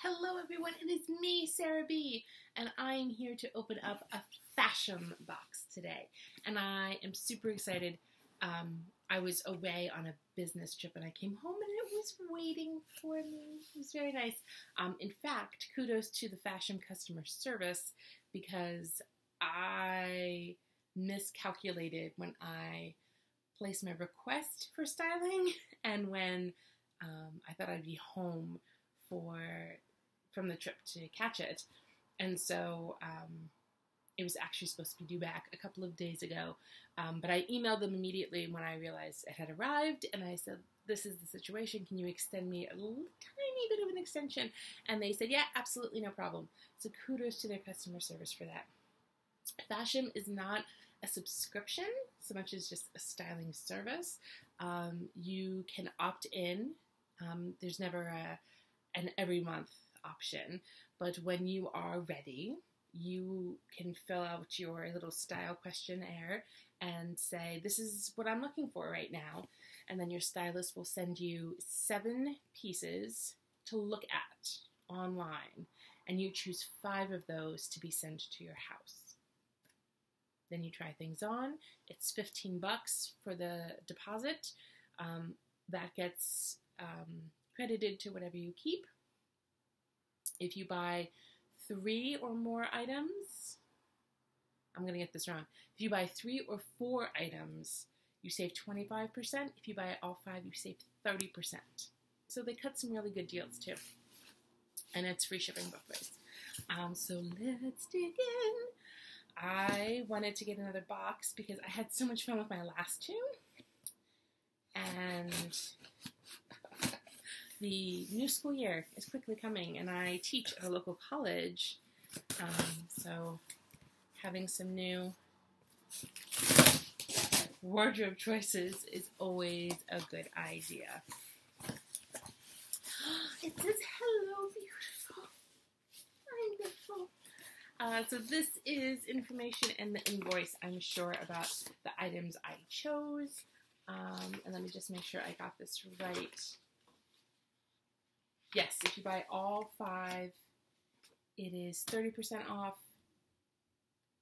Hello, everyone. It is me, Sarah Bea, and I am here to open up a Fashom box today. And I am super excited. Um, I was away on a business trip and I came home and it was waiting for me. It was very nice. Um, in fact, kudos to the Fashom customer service because I miscalculated when I placed my request for styling and when um, I thought I'd be home for from the trip to catch it, and so um, it was actually supposed to be due back a couple of days ago. Um, but I emailed them immediately when I realized it had arrived, and I said, "This is the situation. Can you extend me a tiny bit of an extension?" And they said, "Yeah, absolutely, no problem." So kudos to their customer service for that. Fashom is not a subscription so much as just a styling service. Um, you can opt in. Um, there's never a an every month option, but when you are ready, you can fill out your little style questionnaire and say, This is what I'm looking for right now. And then your stylist will send you seven pieces to look at online, and you choose five of those to be sent to your house. Then you try things on. It's 15 bucks for the deposit. Um, that gets um, credited to whatever you keep. If you buy three or more items, I'm going to get this wrong. If you buy three or four items, you save 25%. If you buy all five, you save 30%. So they cut some really good deals too. And it's free shipping both ways. Um, so let's dig in. I wanted to get another box because I had so much fun with my last two. And the new school year is quickly coming, and I teach at a local college. Um, so, having some new wardrobe choices is always a good idea. It says hello, beautiful. Wonderful. Uh, so this is information and the invoice, I'm sure, about the items I chose. Um, and let me just make sure I got this right. Yes, if you buy all five, it is 30% off,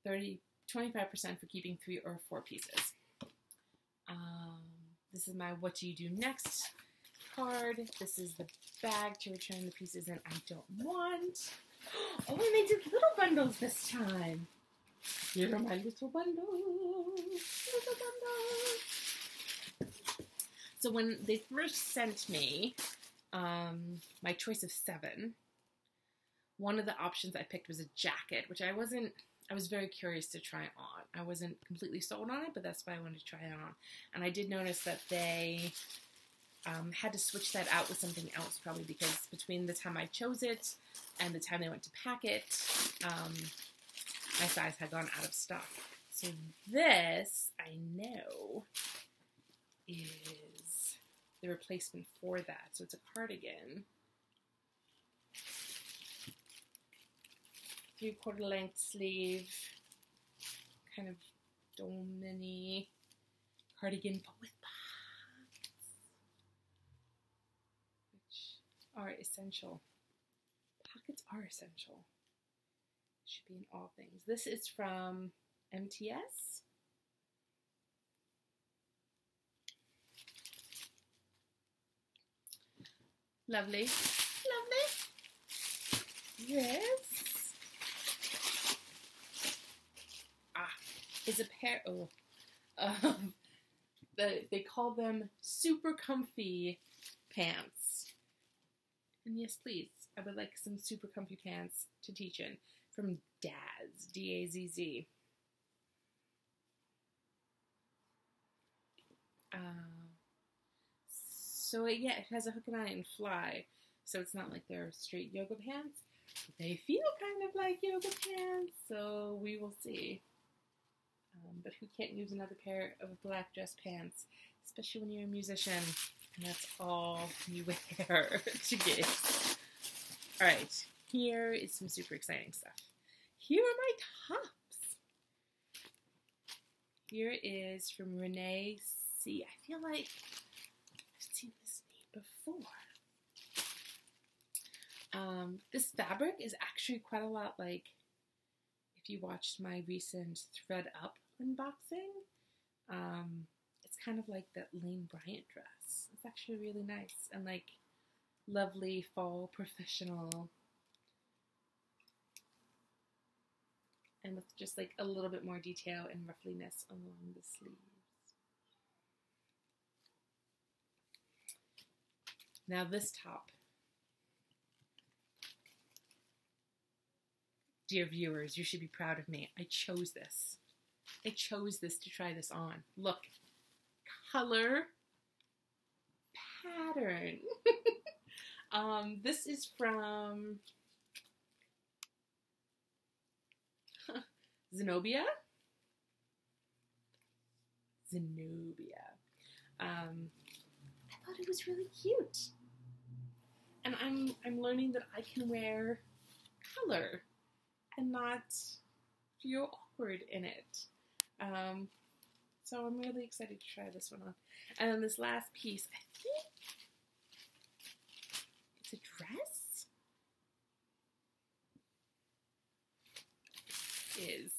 30, 25% for keeping three or four pieces. Um, this is my what do you do next card. This is the bag to return the pieces and I don't want. Oh, and they did little bundles this time. Here are my little bundles. Little bundles. So when they first sent me um, my choice of seven, one of the options I picked was a jacket, which I wasn't. I was very curious to try on. I wasn't completely sold on it, but that's why I wanted to try it on. And I did notice that they um, had to switch that out with something else, probably because between the time I chose it and the time they went to pack it, um, my size had gone out of stock. So this, I know, is the replacement for that. So it's a cardigan. Three quarter length sleeve, kind of domini cardigan, but with pockets, which are essential. Pockets are essential. Should be in all things. This is from MTS. Lovely. Lovely. Yes. Ah, is a pair. Oh, um, the, they call them super comfy pants. And yes, please, I would like some super comfy pants to teach in from Dazz, D A Z Z. Uh, so yeah, it has a hook and eye and fly, so it's not like they're straight yoga pants. They feel kind of like yoga pants, so we will see. Um, but who can't use another pair of black dress pants, especially when you're a musician? And that's all you wear to gigs. Alright, here is some super exciting stuff. Here are my tops. Here is from Renee C. I feel like I've seen this name before. Um, this fabric is actually quite a lot like if you watched my recent Thread Up unboxing. Um, it's kind of like that Lane Bryant dress. It's actually really nice and like lovely fall professional. And with just like a little bit more detail and ruffliness along the sleeves. Now this top. Dear viewers, you should be proud of me. I chose this. I chose this to try this on. Look, color, pattern. um, this is from Zenobia. Zenobia. Um, I thought it was really cute, and I'm I'm learning that I can wear color and not feel awkward in it. Um, so I'm really excited to try this one on. And then this last piece, I think it's a dress. Is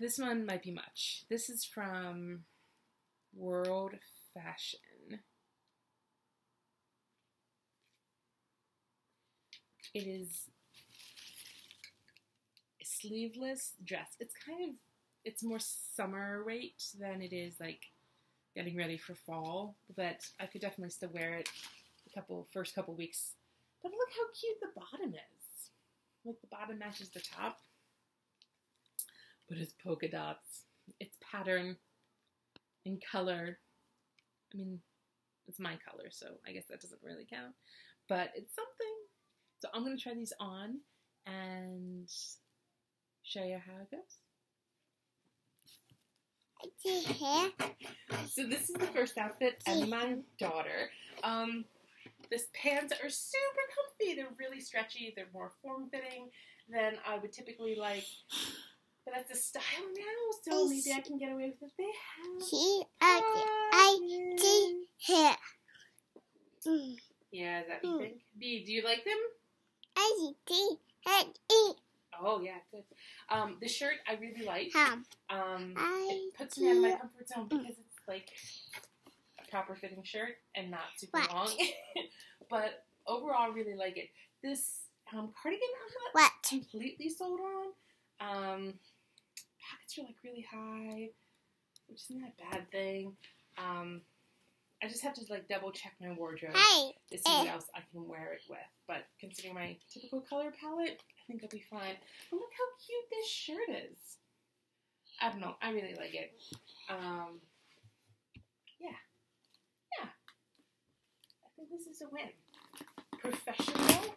this one might be much. This is from World Fashion. It is sleeveless dress. It's kind of it's more summer weight than it is like getting ready for fall, but I could definitely still wear it a couple first couple weeks. But look how cute the bottom is. Like the bottom matches the top. But it's polka dots. It's pattern and color. I mean, it's my color, so I guess that doesn't really count. But it's something. So I'm going to try these on and show you how it goes. I. So this is the first outfit and my daughter. Um, this pants are super comfy. They're really stretchy. They're more form-fitting than I would typically like. But that's the style now, so maybe I can get away with it. They have. Yeah, is that what you think? B, do you like them? Oh yeah, good. Um, the shirt I really like. Um, it puts me out of my comfort zone because it's like a proper fitting shirt and not super What? long. but overall, I really like it. This um, cardigan I'm not What? completely sold on. Um, pockets are like really high, which isn't a bad thing. Um, I just have to like double check my wardrobe Hey, to see what Eh. else I can wear it with. But considering my typical color palette, I think I'll be fine. But look how cute this shirt is. I don't know. I really like it. Um, yeah. Yeah. I think this is a win. Professional.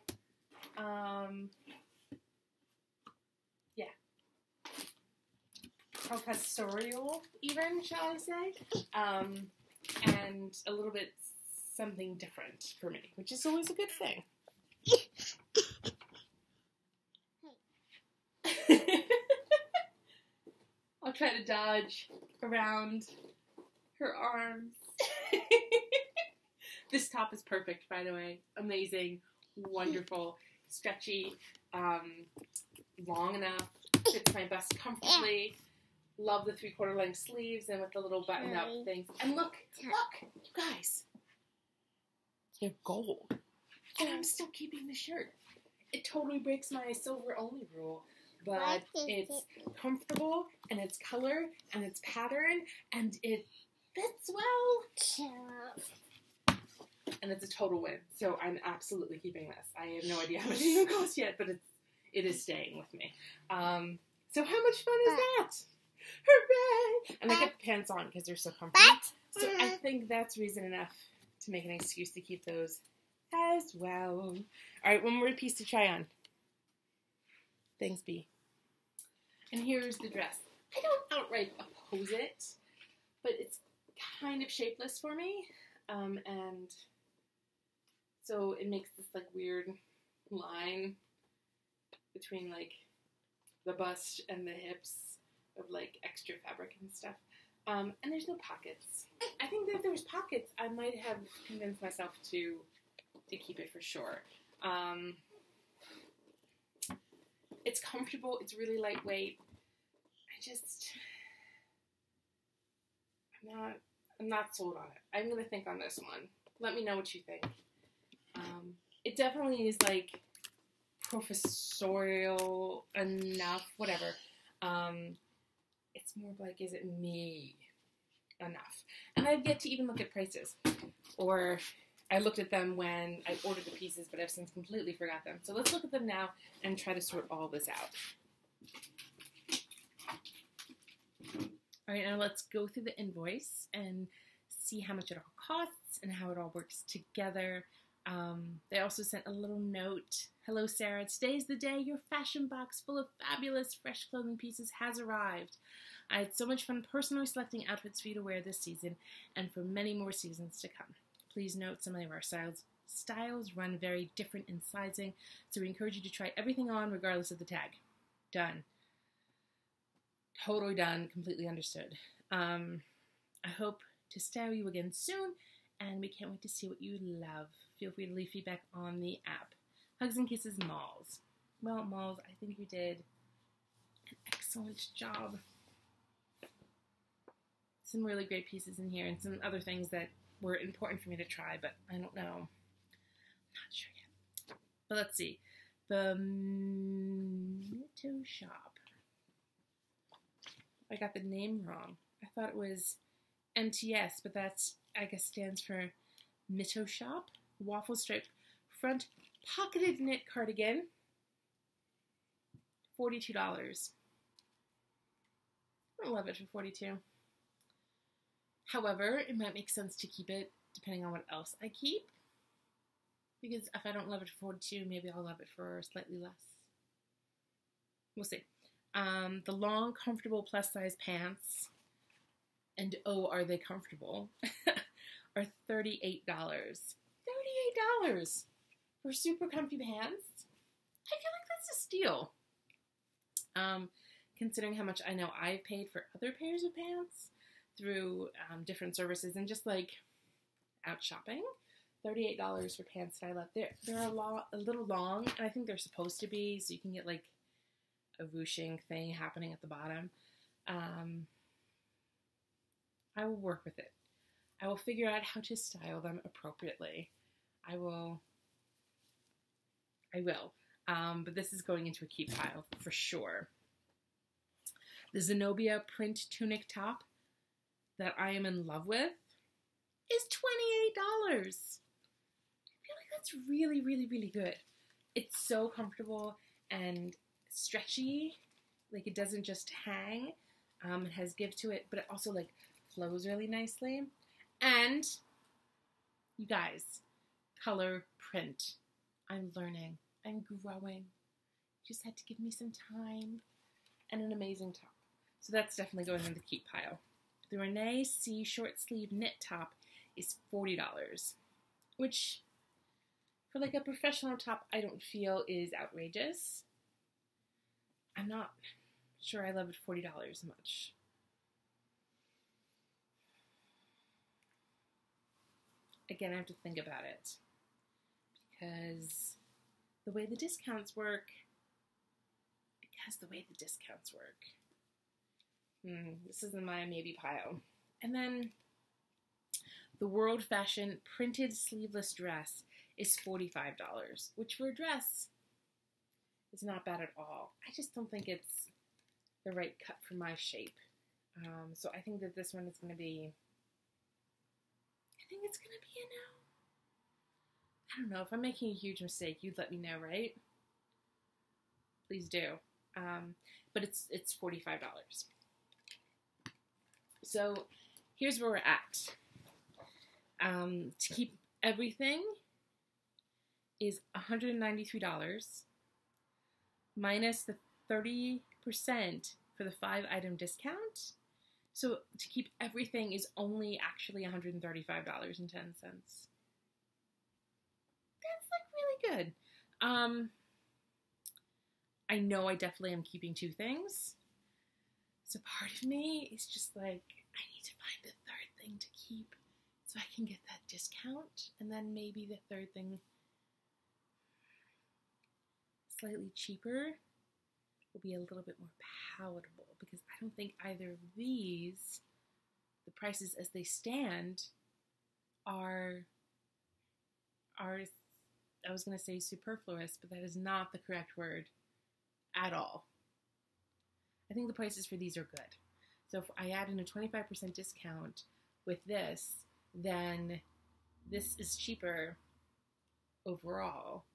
Um, yeah. Professorial, even, shall I say. Um, and a little bit something different for me, which is always a good thing. I'll try to dodge around her arms. this top is perfect, by the way. Amazing, wonderful, stretchy, um, long enough, fits my bust comfortably. Love the three quarter length sleeves and with the little button up things. And look, look, you guys, they're gold. And I'm still keeping the shirt. It totally breaks my silver only rule. But it's comfortable and it's color and it's pattern and it fits well and it's a total win. So I'm absolutely keeping this. I have no idea how much it gonna cost yet, but it's it is staying with me. Um, so how much fun is that? Hooray! And I get the pants on because they're so comfy. But So I think that's reason enough to make an excuse to keep those as well. All right, one more piece to try on. Thanks, B. And here's the dress. I don't outright oppose it, but it's kind of shapeless for me, um, and so it makes this like weird line between like the bust and the hips of like extra fabric and stuff. Um, and there's no pockets. I think that if there was pockets, I might have convinced myself to to keep it for sure. Um, it's comfortable. It's really lightweight. I just, I'm not, I'm not sold on it. I'm gonna think on this one. Let me know what you think. Um, it definitely is like professorial enough, whatever. Um, it's more like, is it me enough? And I've yet to even look at prices. Or I looked at them when I ordered the pieces, but I've since completely forgot them. So let's look at them now and try to sort all this out. All right, now let's go through the invoice and see how much it all costs and how it all works together. Um, they also sent a little note. Hello, Sarah. Today's the day your Fashom box full of fabulous fresh clothing pieces has arrived. I had so much fun personally selecting outfits for you to wear this season and for many more seasons to come. Please note some of our styles styles run very different in sizing, so we encourage you to try everything on regardless of the tag. Done. Totally done. Completely understood. Um, I hope to style you again soon, and we can't wait to see what you love. Feel free to leave feedback on the app. Hugs and kisses, Malls. Well, Malls, I think you did an excellent job. Some really great pieces in here, and some other things that were important for me to try, but I don't know. I'm not sure yet. But let's see. The Mito Shop. I got the name wrong. I thought it was MTS, but that's, I guess, stands for Mito Shop. Waffle striped front pocketed knit cardigan. $42. I love it for 42 However, it might make sense to keep it depending on what else I keep. Because if I don't love it for 42, maybe I'll love it for slightly less. We'll see. Um, the long, comfortable plus size pants, and oh, are they comfortable, are $38. $38 for super comfy pants? I feel like that's a steal. Um, considering how much I know I've paid for other pairs of pants through um, different services and just like out shopping. $38 for pants that I love. They're, they're a, lot, a little long, and I think they're supposed to be, so you can get like a ruching thing happening at the bottom. Um, I will work with it. I will figure out how to style them appropriately. I will. I will. Um, but this is going into a keep pile for sure. The Zenobia print tunic top that I am in love with is $28. I feel like that's really, really, really good. It's so comfortable and stretchy. Like it doesn't just hang. Um, it has give to it, but it also like flows really nicely. And you guys, color print. I'm learning. I'm growing. You just had to give me some time and an amazing top. So that's definitely going in the keep pile. The Renee C short sleeve knit top is $40, which for like a professional top I don't feel is outrageous. I'm not sure I love it $40 much. Again, I have to think about it because the way the discounts work, because the way the discounts work. Hmm, this is in my maybe pile. And then the World Fashion printed sleeveless dress is $45, which for a dress is not bad at all. I just don't think it's the right cut for my shape. Um, so I think that this one is going to be, think it's to be a no. I don't know. If I'm making a huge mistake, you'd let me know, right? Please do. Um, but it's it's $45. So here's where we're at. Um, to keep everything is $193 minus the 30% for the five item discount. So to keep everything is only actually $135.10. That's like really good. Um, I know I definitely am keeping two things. So part of me is just like, I need to find the third thing to keep so I can get that discount. And then maybe the third thing. slightly cheaper will be a little bit more palatable because don't think either of these, the prices as they stand, are are I was going to say superfluous, but that is not the correct word at all. I think the prices for these are good. So if I add in a 25% discount with this, then this is cheaper overall.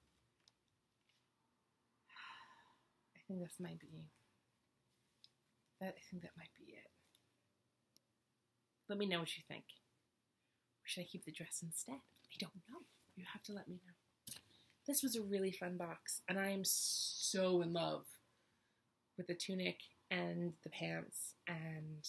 I think this might be that I think that might be it. Let me know what you think. Should I keep the dress instead? I don't know. You have to let me know. This was a really fun box, and I am so in love with the tunic and the pants and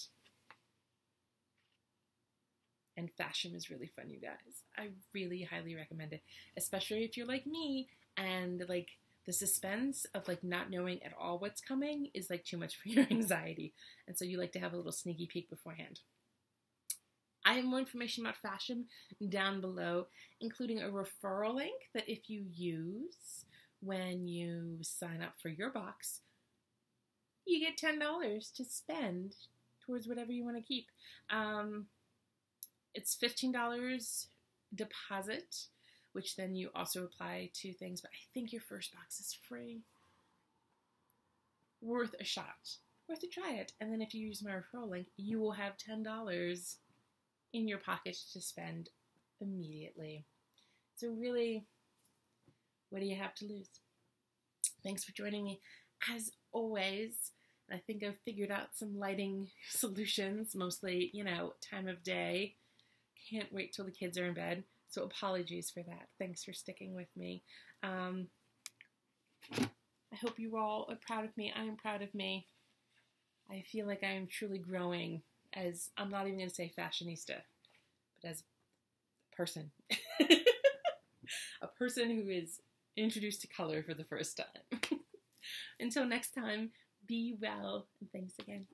and Fashom is really fun, you guys. I really highly recommend it, especially if you're like me and like the suspense of like not knowing at all what's coming is like too much for your anxiety. And so you like to have a little sneaky peek beforehand. I have more information about Fashom down below, including a referral link that if you use when you sign up for your box, you get $10 to spend towards whatever you want to keep. Um, it's $15 deposit, which then you also apply to things, but I think your first box is free. Worth a shot. Worth a try it. And then if you use my referral link, you will have $10 in your pocket to spend immediately. So, really, what do you have to lose? Thanks for joining me. As always, I think I've figured out some lighting solutions, mostly, you know, time of day. Can't wait till the kids are in bed. So apologies for that. Thanks for sticking with me. Um, I hope you all are proud of me. I am proud of me. I feel like I am truly growing as I'm not even going to say fashionista, but as a person. a person who is introduced to color for the first time. Until next time, be well, and thanks again.